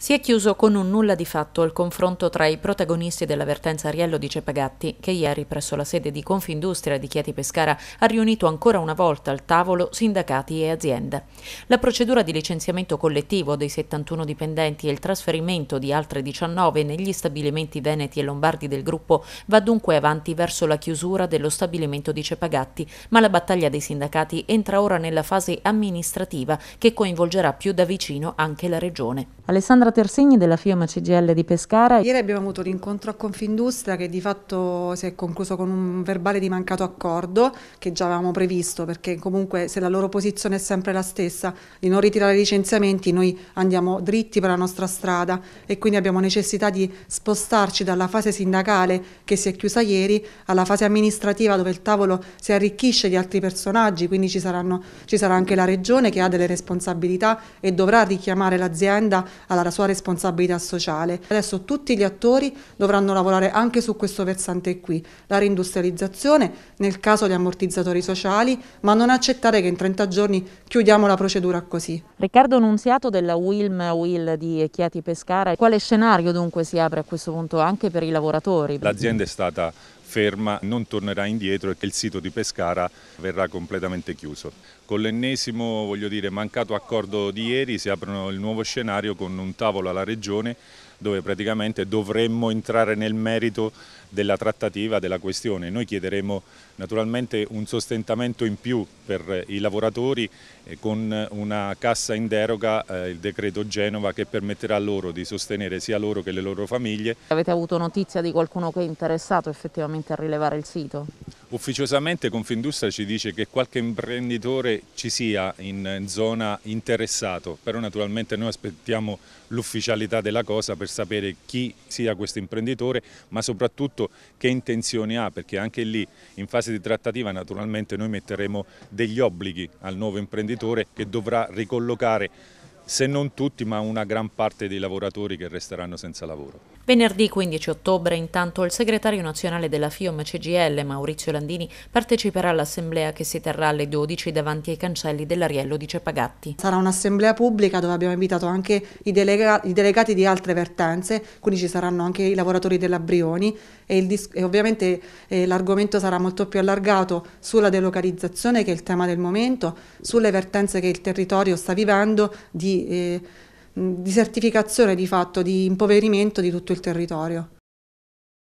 Si è chiuso con un nulla di fatto il confronto tra i protagonisti della vertenza Ariello di Cepagatti, che ieri presso la sede di Confindustria di Chieti Pescara ha riunito ancora una volta al tavolo sindacati e azienda. La procedura di licenziamento collettivo dei 71 dipendenti e il trasferimento di altre 19 negli stabilimenti veneti e lombardi del gruppo va dunque avanti verso la chiusura dello stabilimento di Cepagatti, ma la battaglia dei sindacati entra ora nella fase amministrativa che coinvolgerà più da vicino anche la Regione. Alessandra Sandra Tersegni della FIOM CGL di Pescara. Ieri abbiamo avuto l'incontro a Confindustria che di fatto si è concluso con un verbale di mancato accordo che già avevamo previsto perché comunque se la loro posizione è sempre la stessa di non ritirare licenziamenti noi andiamo dritti per la nostra strada e quindi abbiamo necessità di spostarci dalla fase sindacale che si è chiusa ieri alla fase amministrativa dove il tavolo si arricchisce di altri personaggi quindi ci, saranno, ci sarà anche la regione che ha delle responsabilità e dovrà richiamare l'azienda alla sua responsabilità sociale. Adesso tutti gli attori dovranno lavorare anche su questo versante qui, la reindustrializzazione, nel caso gli ammortizzatori sociali, ma non accettare che in 30 giorni chiudiamo la procedura così. Riccardo Nunziato della Wilm Will di Chieti Pescara, quale scenario dunque si apre a questo punto anche per i lavoratori? L'azienda è stata ferma, non tornerà indietro e che il sito di Pescara verrà completamente chiuso. Con l'ennesimo dire, mancato accordo di ieri si apre il nuovo scenario con un tavolo alla Regione dove praticamente dovremmo entrare nel merito della trattativa della questione. Noi chiederemo naturalmente un sostentamento in più per i lavoratori eh, con una cassa in deroga, eh, il decreto Genova, che permetterà loro di sostenere sia loro che le loro famiglie. Avete avuto notizia di qualcuno che è interessato effettivamente a rilevare il sito? Ufficiosamente Confindustria ci dice che qualche imprenditore ci sia in zona interessato, però naturalmente noi aspettiamo l'ufficialità della cosa per sapere chi sia questo imprenditore, ma soprattutto che intenzioni ha, perché anche lì in fase di trattativa naturalmente noi metteremo degli obblighi al nuovo imprenditore che dovrà ricollocare se non tutti ma una gran parte dei lavoratori che resteranno senza lavoro. Venerdì 15 ottobre intanto il segretario nazionale della FIOM CGL Maurizio Landini parteciperà all'assemblea che si terrà alle 12 davanti ai cancelli dell'Ariello di Cepagatti. Sarà un'assemblea pubblica dove abbiamo invitato anche i, delega i, delegati di altre vertenze, quindi ci saranno anche i lavoratori della Brioni e, e ovviamente eh, l'argomento sarà molto più allargato sulla delocalizzazione che è il tema del momento, sulle vertenze che il territorio sta vivendo di eh, di di fatto, di impoverimento di tutto il territorio.